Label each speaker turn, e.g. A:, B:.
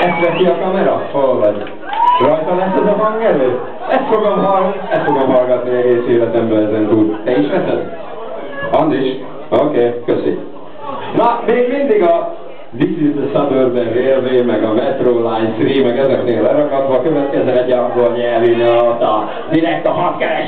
A: Ezt veszi a kamera? Vagy? Rajta lesz ez a hangerő? Ezt fogom, hall, ezt fogom hallgatni egész életemben ezen túl. Te is veszed? Andris? Oké, okay, köszi. Na, még mindig a This is the Suburban Railway, meg a Metro Line 3, meg ezeknél lerakadva következzen egy angol nyelvű nyelata. Direkt a hatkeres